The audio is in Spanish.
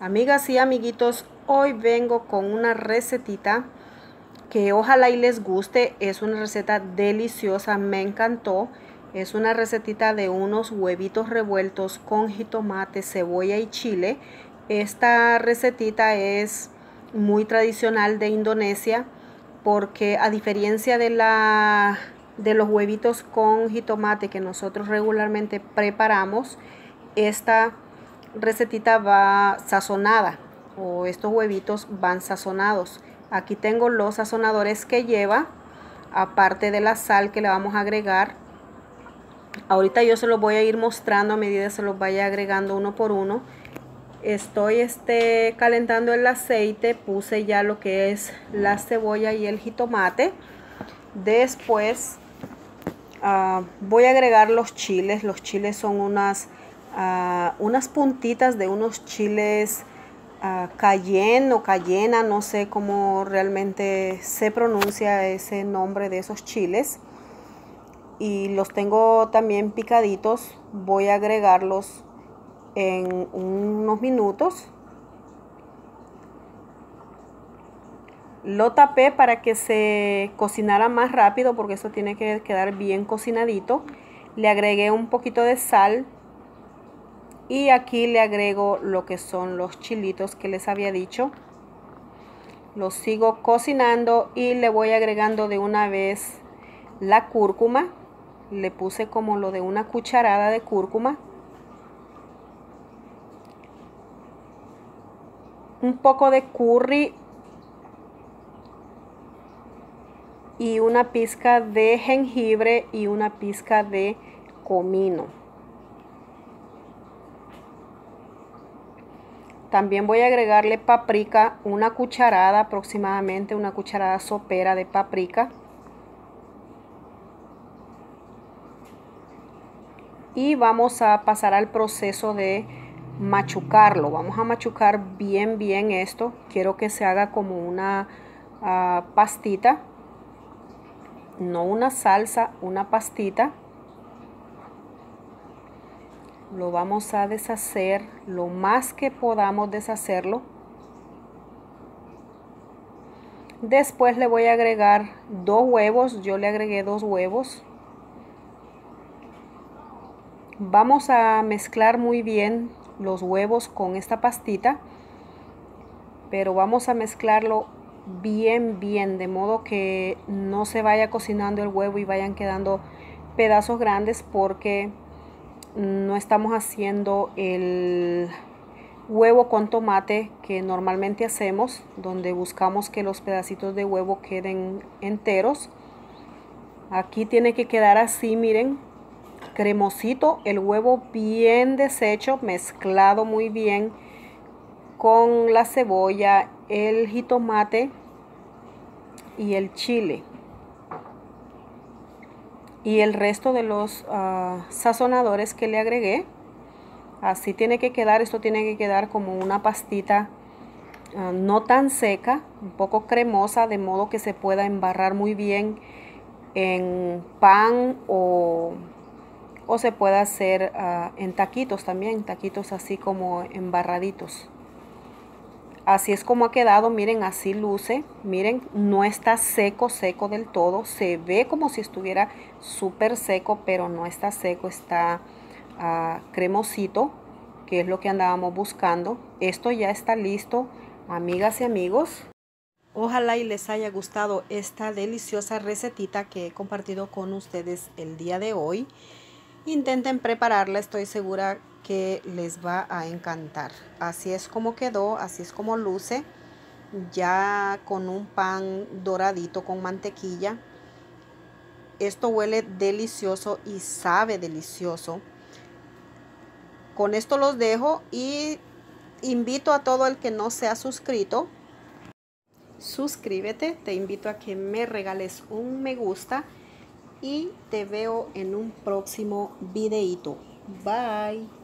Amigas y amiguitos, hoy vengo con una recetita que ojalá y les guste. Es una receta deliciosa, me encantó. Es una recetita de unos huevitos revueltos con jitomate, cebolla y chile. Esta recetita es muy tradicional de Indonesia porque a diferencia de, la, de los huevitos con jitomate que nosotros regularmente preparamos, esta recetita va sazonada o estos huevitos van sazonados. Aquí tengo los sazonadores que lleva, aparte de la sal que le vamos a agregar. Ahorita yo se los voy a ir mostrando a medida se los vaya agregando uno por uno. Estoy este, calentando el aceite, puse ya lo que es la cebolla y el jitomate. Después uh, voy a agregar los chiles. Los chiles son unas unas puntitas de unos chiles uh, cayenne o cayena, no sé cómo realmente se pronuncia ese nombre de esos chiles. Y los tengo también picaditos, voy a agregarlos en unos minutos. Lo tapé para que se cocinara más rápido porque eso tiene que quedar bien cocinadito. Le agregué un poquito de sal, y aquí le agrego lo que son los chilitos que les había dicho. Los sigo cocinando y le voy agregando de una vez la cúrcuma. Le puse como lo de una cucharada de cúrcuma. Un poco de curry y una pizca de jengibre y una pizca de comino También voy a agregarle paprika, una cucharada aproximadamente, una cucharada sopera de paprika. Y vamos a pasar al proceso de machucarlo. Vamos a machucar bien, bien esto. Quiero que se haga como una ah, pastita. No una salsa, una pastita lo vamos a deshacer lo más que podamos deshacerlo. Después le voy a agregar dos huevos, yo le agregué dos huevos. Vamos a mezclar muy bien los huevos con esta pastita, pero vamos a mezclarlo bien, bien, de modo que no se vaya cocinando el huevo y vayan quedando pedazos grandes porque no estamos haciendo el huevo con tomate que normalmente hacemos, donde buscamos que los pedacitos de huevo queden enteros. Aquí tiene que quedar así, miren, cremosito, el huevo bien deshecho, mezclado muy bien con la cebolla, el jitomate y el chile y el resto de los ah, sazonadores que le agregué. Así tiene que quedar, esto tiene que quedar como una pastita ah, no tan seca, un poco cremosa, de modo que se pueda embarrar muy bien en pan o, o se pueda hacer ah, en taquitos también, taquitos así como embarraditos. Así es como ha quedado, miren, así luce. Miren, no está seco, seco del todo. Se ve como si estuviera súper seco, pero no está seco, está ah, cremosito, que es lo que andábamos buscando. Esto ya está listo, amigas y amigos. Ojalá y les haya gustado esta deliciosa recetita que he compartido con ustedes el día de hoy. Intenten prepararla, estoy segura que les va a encantar. Así es como quedó, así es como luce, ya con un pan doradito con mantequilla. Esto huele delicioso y sabe delicioso. Con esto los dejo y invito a todo el que no se ha suscrito. Suscríbete, te invito a que me regales un me gusta y te veo en un próximo videito. Bye.